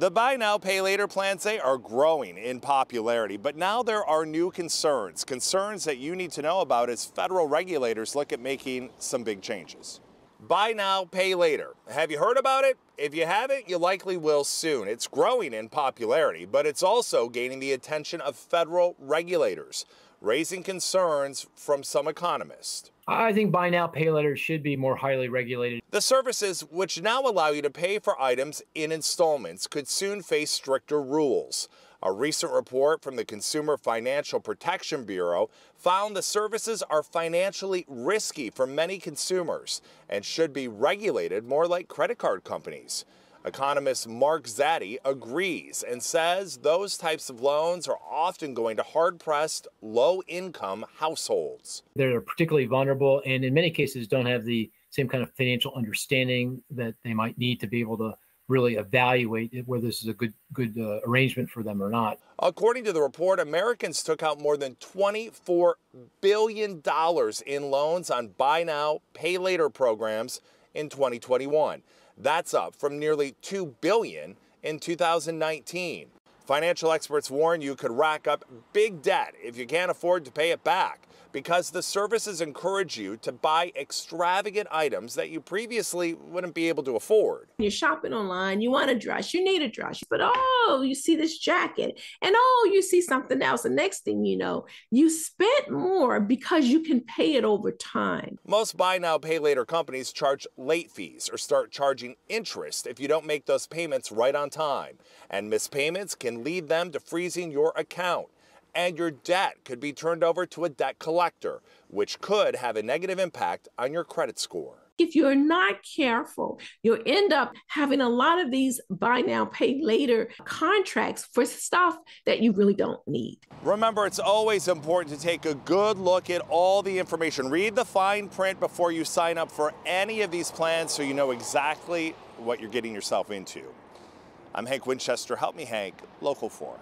The buy now, pay later plans, they are growing in popularity, but now there are new concerns, concerns that you need to know about as federal regulators look at making some big changes. Buy now, pay later. Have you heard about it? If you haven't, you likely will soon. It's growing in popularity, but it's also gaining the attention of federal regulators, raising concerns from some economists. I think buy now, pay later should be more highly regulated. The services, which now allow you to pay for items in installments, could soon face stricter rules. A recent report from the Consumer Financial Protection Bureau found the services are financially risky for many consumers and should be regulated more like credit card companies. Economist Mark Zandi agrees and says those types of loans are often going to hard pressed, low income households. They're particularly vulnerable and, in many cases, don't have the same kind of financial understanding that they might need to be able to really evaluate whether this is a good good uh, arrangement for them or not. According to the report, Americans took out more than 24 billion dollars in loans on buy now, pay later programs in 2021. That's up from nearly 2 billion in 2019. Financial experts warn you could rack up big debt if you can't afford to pay it back because the services encourage you to buy extravagant items that you previously wouldn't be able to afford. You're shopping online, you want a dress, you need a dress, but oh, you see this jacket, and oh, you see something else. The next thing you know, you spent more because you can pay it over time. Most buy now, pay later companies charge late fees or start charging interest if you don't make those payments right on time. And missed payments can lead them to freezing your account and your debt could be turned over to a debt collector, which could have a negative impact on your credit score. If you're not careful, you'll end up having a lot of these buy now, pay later contracts for stuff that you really don't need. Remember, it's always important to take a good look at all the information. Read the fine print before you sign up for any of these plans so you know exactly what you're getting yourself into. I'm Hank Winchester. Help me, Hank, Local 4.